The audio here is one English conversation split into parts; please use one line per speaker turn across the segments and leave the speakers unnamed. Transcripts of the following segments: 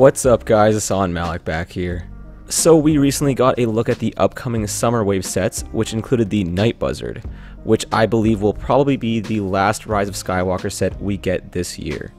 What's up guys, Hasan Malik back here. So we recently got a look at the upcoming Summer Wave sets, which included the Night Buzzard, which I believe will probably be the last Rise of Skywalker set we get this year.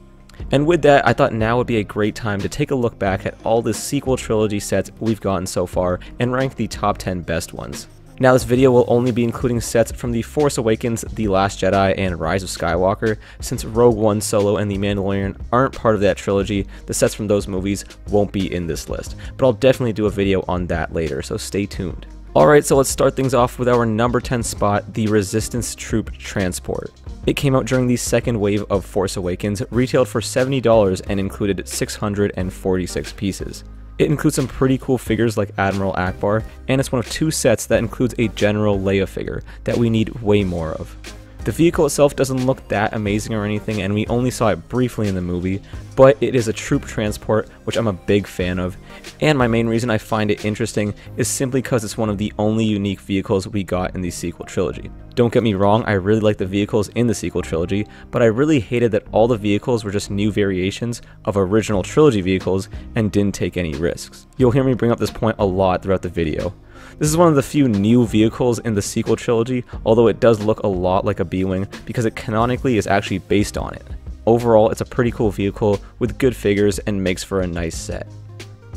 And with that, I thought now would be a great time to take a look back at all the sequel trilogy sets we've gotten so far and rank the top 10 best ones. Now this video will only be including sets from The Force Awakens, The Last Jedi, and Rise of Skywalker. Since Rogue One, Solo, and The Mandalorian aren't part of that trilogy, the sets from those movies won't be in this list. But I'll definitely do a video on that later, so stay tuned. Alright, so let's start things off with our number 10 spot, the Resistance Troop Transport. It came out during the second wave of Force Awakens, retailed for $70 and included 646 pieces. It includes some pretty cool figures like Admiral Ackbar, and it's one of two sets that includes a General Leia figure that we need way more of. The vehicle itself doesn't look that amazing or anything, and we only saw it briefly in the movie, but it is a troop transport, which I'm a big fan of, and my main reason I find it interesting is simply because it's one of the only unique vehicles we got in the sequel trilogy. Don't get me wrong, I really like the vehicles in the sequel trilogy, but I really hated that all the vehicles were just new variations of original trilogy vehicles and didn't take any risks. You'll hear me bring up this point a lot throughout the video. This is one of the few new vehicles in the sequel trilogy, although it does look a lot like a B-Wing because it canonically is actually based on it. Overall, it's a pretty cool vehicle with good figures and makes for a nice set.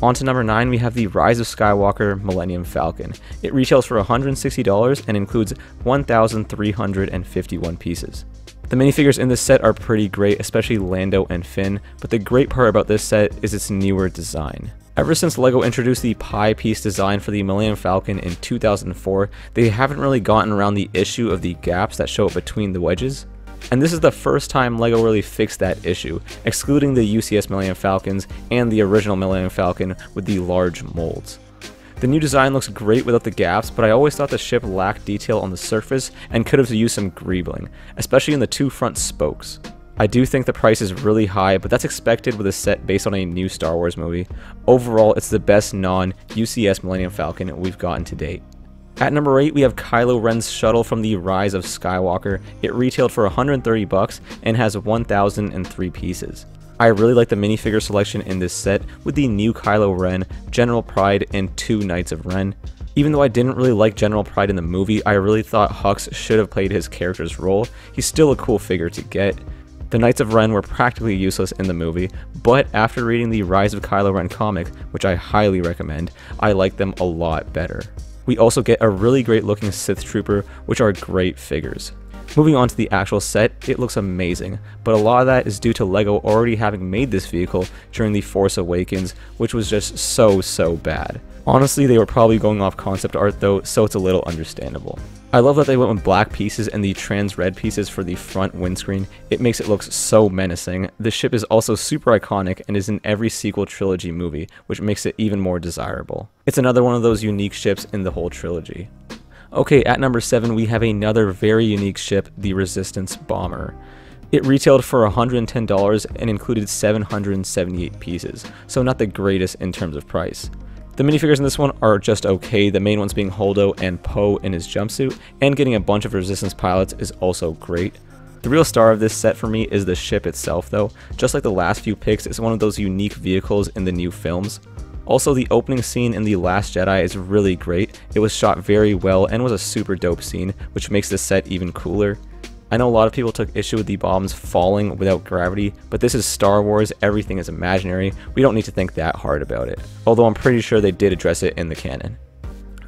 On to number 9, we have the Rise of Skywalker Millennium Falcon. It retails for $160 and includes 1,351 pieces. The minifigures in this set are pretty great, especially Lando and Finn, but the great part about this set is its newer design. Ever since LEGO introduced the pie piece design for the Millennium Falcon in 2004, they haven't really gotten around the issue of the gaps that show up between the wedges. And this is the first time LEGO really fixed that issue, excluding the UCS Millennium Falcons and the original Millennium Falcon with the large molds. The new design looks great without the gaps, but I always thought the ship lacked detail on the surface and could have used some greebling, especially in the two front spokes. I do think the price is really high, but that's expected with a set based on a new Star Wars movie. Overall, it's the best non-UCS Millennium Falcon we've gotten to date. At number 8, we have Kylo Ren's shuttle from the Rise of Skywalker. It retailed for 130 bucks and has 1003 pieces. I really like the minifigure selection in this set with the new Kylo Ren, General Pryde, and two Knights of Ren. Even though I didn't really like General Pryde in the movie, I really thought Hux should have played his character's role. He's still a cool figure to get. The Knights of Ren were practically useless in the movie, but after reading the Rise of Kylo Ren comic, which I highly recommend, I like them a lot better. We also get a really great looking Sith Trooper, which are great figures. Moving on to the actual set, it looks amazing, but a lot of that is due to LEGO already having made this vehicle during The Force Awakens, which was just so, so bad. Honestly, they were probably going off concept art though, so it's a little understandable. I love that they went with black pieces and the trans red pieces for the front windscreen. It makes it look so menacing. The ship is also super iconic and is in every sequel trilogy movie, which makes it even more desirable. It's another one of those unique ships in the whole trilogy. Okay, at number 7 we have another very unique ship, the Resistance Bomber. It retailed for $110 and included 778 pieces, so not the greatest in terms of price. The minifigures in this one are just okay, the main ones being Holdo and Poe in his jumpsuit, and getting a bunch of Resistance pilots is also great. The real star of this set for me is the ship itself though. Just like the last few picks, it's one of those unique vehicles in the new films. Also, the opening scene in The Last Jedi is really great. It was shot very well and was a super dope scene, which makes this set even cooler. I know a lot of people took issue with the bombs falling without gravity, but this is Star Wars, everything is imaginary, we don't need to think that hard about it. Although I'm pretty sure they did address it in the canon.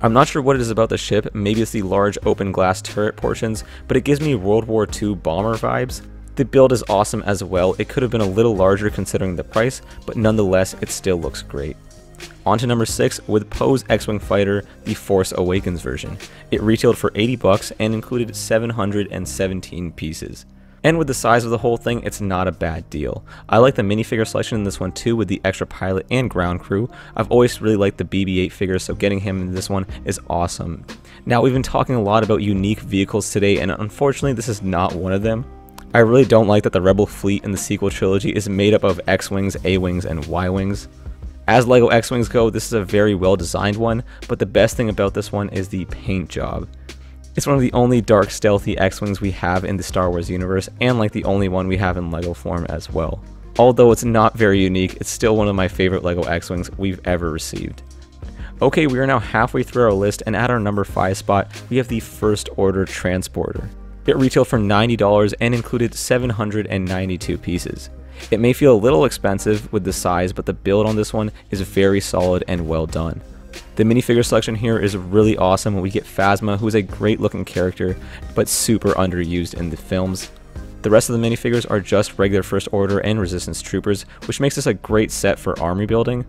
I'm not sure what it is about the ship, maybe it's the large open glass turret portions, but it gives me World War II bomber vibes. The build is awesome as well, it could have been a little larger considering the price, but nonetheless it still looks great. On to number 6 with Poe's X-Wing Fighter, the Force Awakens version. It retailed for 80 bucks and included 717 pieces. And with the size of the whole thing, it's not a bad deal. I like the minifigure selection in this one too with the extra pilot and ground crew. I've always really liked the BB-8 figure, so getting him in this one is awesome. Now we've been talking a lot about unique vehicles today, and unfortunately this is not one of them. I really don't like that the Rebel fleet in the sequel trilogy is made up of X-Wings, A-Wings, and Y-Wings. As LEGO X-Wings go, this is a very well designed one, but the best thing about this one is the paint job. It's one of the only dark stealthy X-Wings we have in the Star Wars universe, and like the only one we have in LEGO form as well. Although it's not very unique, it's still one of my favorite LEGO X-Wings we've ever received. Okay, we are now halfway through our list, and at our number 5 spot, we have the First Order Transporter. It retailed for $90 and included 792 pieces. It may feel a little expensive with the size, but the build on this one is very solid and well done. The minifigure selection here is really awesome we get Phasma, who is a great looking character, but super underused in the films. The rest of the minifigures are just regular First Order and Resistance Troopers, which makes this a great set for army building.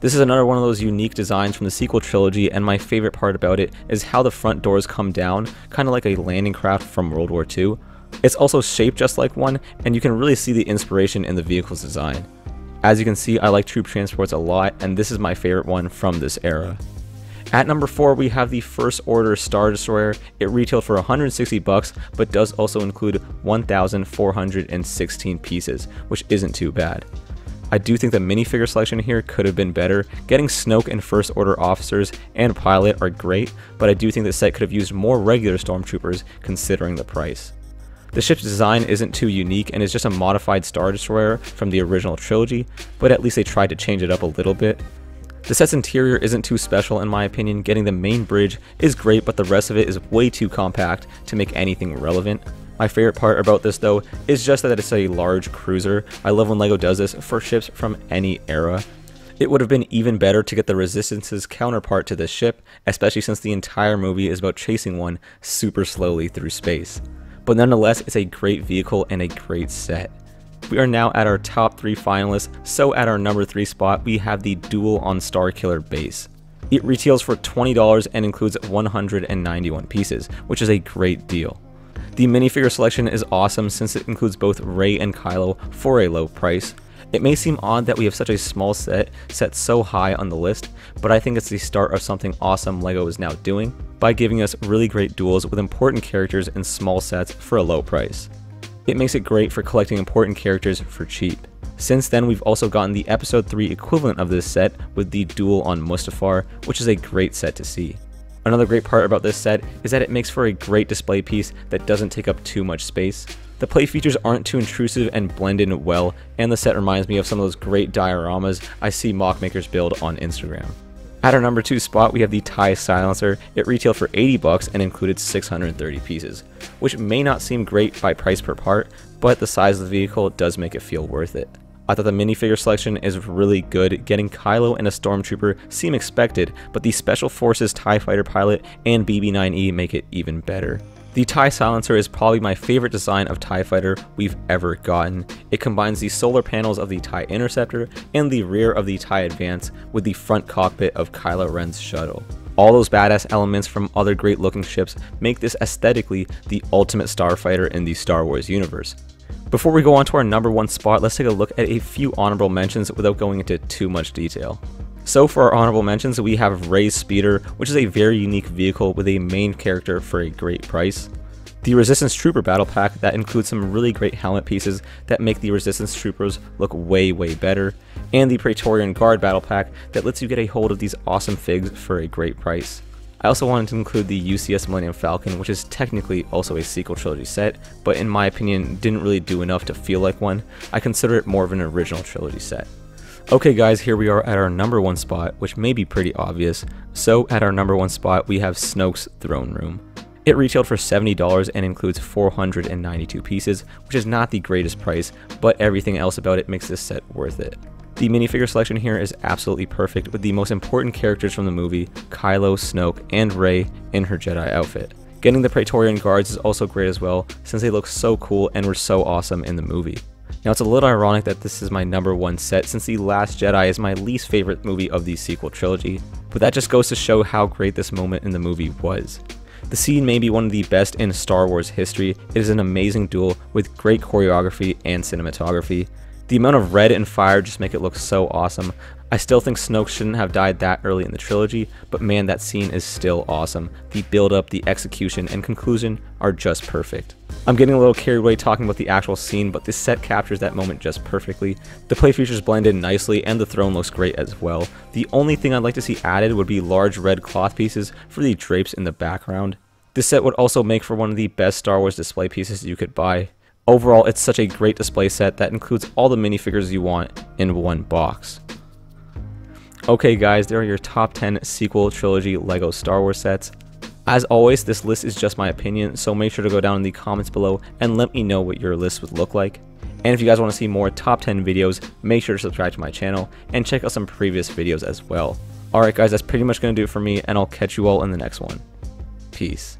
This is another one of those unique designs from the sequel trilogy, and my favorite part about it is how the front doors come down, kind of like a landing craft from World War II. It's also shaped just like one, and you can really see the inspiration in the vehicle's design. As you can see, I like troop transports a lot, and this is my favorite one from this era. At number 4, we have the First Order Star Destroyer. It retailed for 160 bucks, but does also include 1,416 pieces, which isn't too bad. I do think the minifigure selection here could have been better. Getting Snoke and First Order officers and pilot are great, but I do think the set could have used more regular stormtroopers considering the price. The ship's design isn't too unique and is just a modified Star Destroyer from the original trilogy, but at least they tried to change it up a little bit. The set's interior isn't too special in my opinion, getting the main bridge is great but the rest of it is way too compact to make anything relevant. My favorite part about this though is just that it's a large cruiser. I love when LEGO does this for ships from any era. It would have been even better to get the Resistance's counterpart to this ship, especially since the entire movie is about chasing one super slowly through space but nonetheless, it's a great vehicle and a great set. We are now at our top 3 finalists, so at our number 3 spot, we have the Duel on Starkiller base. It retails for $20 and includes 191 pieces, which is a great deal. The minifigure selection is awesome since it includes both Rey and Kylo for a low price, it may seem odd that we have such a small set set so high on the list, but I think it's the start of something awesome LEGO is now doing by giving us really great duels with important characters in small sets for a low price. It makes it great for collecting important characters for cheap. Since then, we've also gotten the episode 3 equivalent of this set with the duel on Mustafar, which is a great set to see. Another great part about this set is that it makes for a great display piece that doesn't take up too much space, the play features aren't too intrusive and blend in well, and the set reminds me of some of those great dioramas I see MOC makers build on Instagram. At our number 2 spot, we have the TIE Silencer. It retailed for 80 bucks and included 630 pieces, which may not seem great by price per part, but the size of the vehicle does make it feel worth it. I thought the minifigure selection is really good. Getting Kylo and a Stormtrooper seem expected, but the Special Forces TIE Fighter pilot and BB-9E make it even better. The TIE Silencer is probably my favorite design of TIE Fighter we've ever gotten. It combines the solar panels of the TIE Interceptor and the rear of the TIE Advance with the front cockpit of Kylo Ren's shuttle. All those badass elements from other great looking ships make this aesthetically the ultimate starfighter in the Star Wars universe. Before we go on to our number one spot, let's take a look at a few honorable mentions without going into too much detail. So for our honorable mentions, we have Rey's Speeder, which is a very unique vehicle with a main character for a great price. The Resistance Trooper Battle Pack that includes some really great helmet pieces that make the Resistance Troopers look way way better, and the Praetorian Guard Battle Pack that lets you get a hold of these awesome figs for a great price. I also wanted to include the UCS Millennium Falcon, which is technically also a sequel trilogy set, but in my opinion didn't really do enough to feel like one. I consider it more of an original trilogy set. Okay guys, here we are at our number one spot, which may be pretty obvious. So at our number one spot, we have Snoke's Throne Room. It retailed for $70 and includes 492 pieces, which is not the greatest price, but everything else about it makes this set worth it. The minifigure selection here is absolutely perfect with the most important characters from the movie, Kylo, Snoke, and Rey in her Jedi outfit. Getting the Praetorian Guards is also great as well, since they look so cool and were so awesome in the movie. Now it's a little ironic that this is my number one set since The Last Jedi is my least favorite movie of the sequel trilogy, but that just goes to show how great this moment in the movie was. The scene may be one of the best in Star Wars history, it is an amazing duel with great choreography and cinematography. The amount of red and fire just make it look so awesome. I still think Snoke shouldn't have died that early in the trilogy, but man that scene is still awesome. The build up, the execution, and conclusion are just perfect. I'm getting a little carried away talking about the actual scene, but this set captures that moment just perfectly. The play features blend in nicely, and the throne looks great as well. The only thing I'd like to see added would be large red cloth pieces for the drapes in the background. This set would also make for one of the best Star Wars display pieces you could buy. Overall, it's such a great display set that includes all the minifigures you want in one box. Okay guys, there are your top 10 sequel trilogy LEGO Star Wars sets. As always, this list is just my opinion, so make sure to go down in the comments below and let me know what your list would look like. And if you guys want to see more top 10 videos, make sure to subscribe to my channel and check out some previous videos as well. Alright guys, that's pretty much going to do it for me, and I'll catch you all in the next one. Peace.